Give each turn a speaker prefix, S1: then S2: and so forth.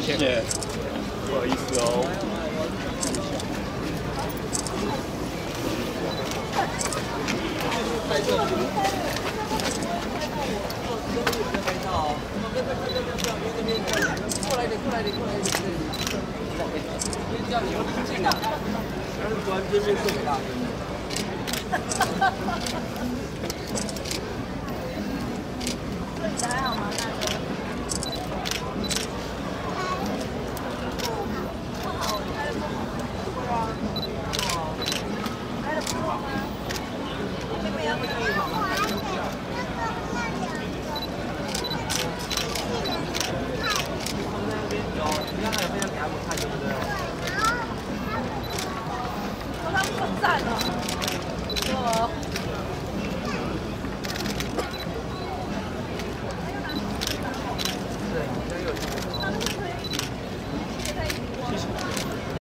S1: 谢谢。不好意思哦。拍照。拍照。过来一点，过来一点，过来一点。这样你又不近了。然后突然间变瘦了。赞了。对，应该。